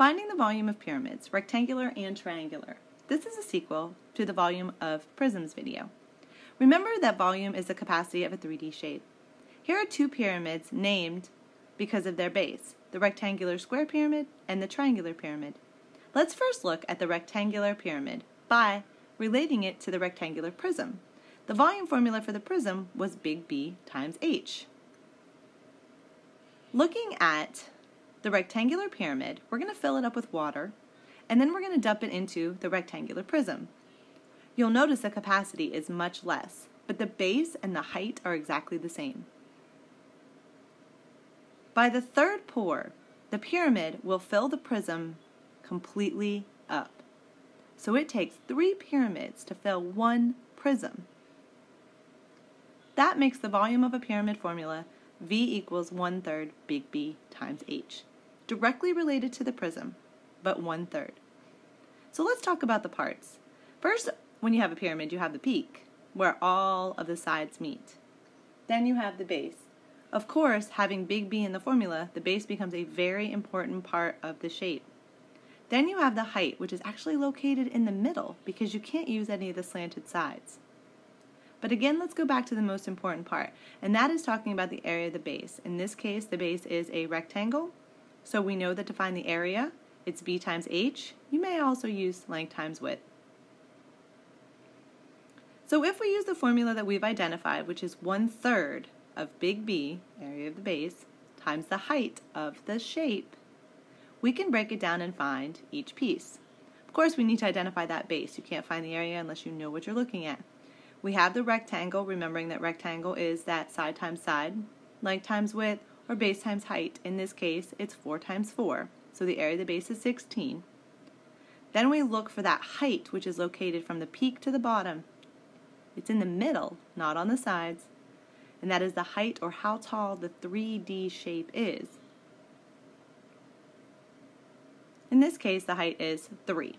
Finding the volume of pyramids, rectangular and triangular. This is a sequel to the volume of prisms video. Remember that volume is the capacity of a 3D shape. Here are two pyramids named because of their base, the rectangular square pyramid and the triangular pyramid. Let's first look at the rectangular pyramid by relating it to the rectangular prism. The volume formula for the prism was big B times H. Looking at the rectangular pyramid, we're going to fill it up with water, and then we're going to dump it into the rectangular prism. You'll notice the capacity is much less, but the base and the height are exactly the same. By the third pour, the pyramid will fill the prism completely up. So it takes three pyramids to fill one prism. That makes the volume of a pyramid formula V equals one third big B times H directly related to the prism, but one third. So let's talk about the parts. First, when you have a pyramid, you have the peak, where all of the sides meet. Then you have the base. Of course, having big B in the formula, the base becomes a very important part of the shape. Then you have the height, which is actually located in the middle because you can't use any of the slanted sides. But again, let's go back to the most important part, and that is talking about the area of the base. In this case, the base is a rectangle, so we know that to find the area, it's b times h. You may also use length times width. So if we use the formula that we've identified, which is one third of big B, area of the base, times the height of the shape, we can break it down and find each piece. Of course, we need to identify that base. You can't find the area unless you know what you're looking at. We have the rectangle, remembering that rectangle is that side times side, length times width, or base times height. In this case, it's 4 times 4, so the area of the base is 16. Then we look for that height, which is located from the peak to the bottom. It's in the middle, not on the sides, and that is the height or how tall the 3D shape is. In this case, the height is 3.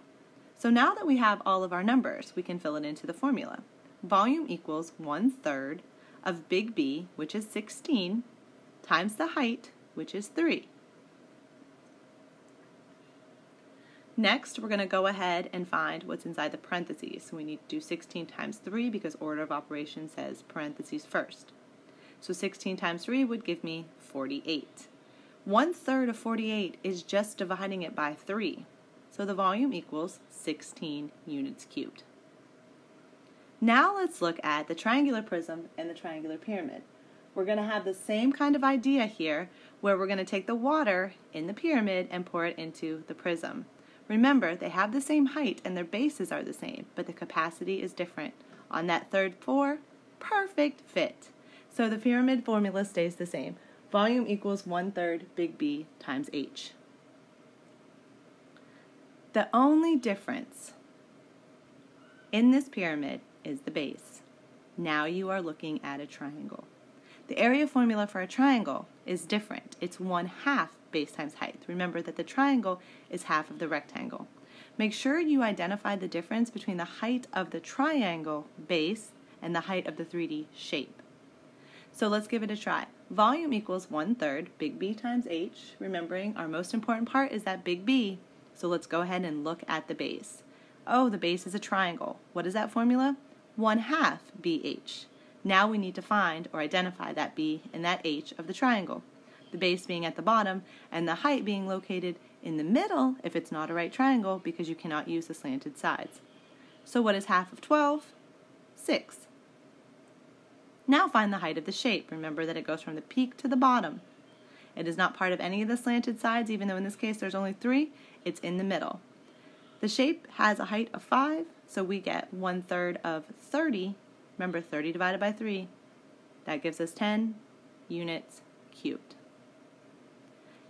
So now that we have all of our numbers, we can fill it into the formula. Volume equals 1 third of big B, which is 16, times the height, which is 3. Next, we're going to go ahead and find what's inside the parentheses. So we need to do 16 times 3 because order of operation says parentheses first. So 16 times 3 would give me 48. One third of 48 is just dividing it by 3. So the volume equals 16 units cubed. Now let's look at the triangular prism and the triangular pyramid we're going to have the same kind of idea here where we're going to take the water in the pyramid and pour it into the prism. Remember, they have the same height and their bases are the same, but the capacity is different. On that third pour, perfect fit. So the pyramid formula stays the same. Volume equals one third big B times H. The only difference in this pyramid is the base. Now you are looking at a triangle. The area formula for a triangle is different. It's 1 half base times height. Remember that the triangle is half of the rectangle. Make sure you identify the difference between the height of the triangle base and the height of the 3D shape. So let's give it a try. Volume equals 1 third big B times H. Remembering our most important part is that big B. So let's go ahead and look at the base. Oh, the base is a triangle. What is that formula? 1 half BH. Now we need to find or identify that B and that H of the triangle, the base being at the bottom and the height being located in the middle if it's not a right triangle because you cannot use the slanted sides. So what is half of 12? 6. Now find the height of the shape. Remember that it goes from the peak to the bottom. It is not part of any of the slanted sides, even though in this case there's only three. It's in the middle. The shape has a height of 5, so we get one third of 30 Remember, 30 divided by 3, that gives us 10 units cubed.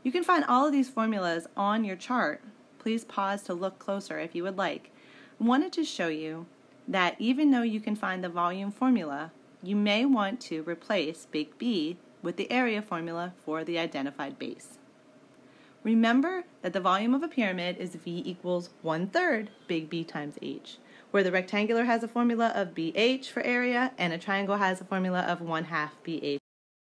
You can find all of these formulas on your chart. Please pause to look closer if you would like. I wanted to show you that even though you can find the volume formula, you may want to replace big B with the area formula for the identified base. Remember that the volume of a pyramid is V equals one third big B times H where the rectangular has a formula of BH for area and a triangle has a formula of 1 half BH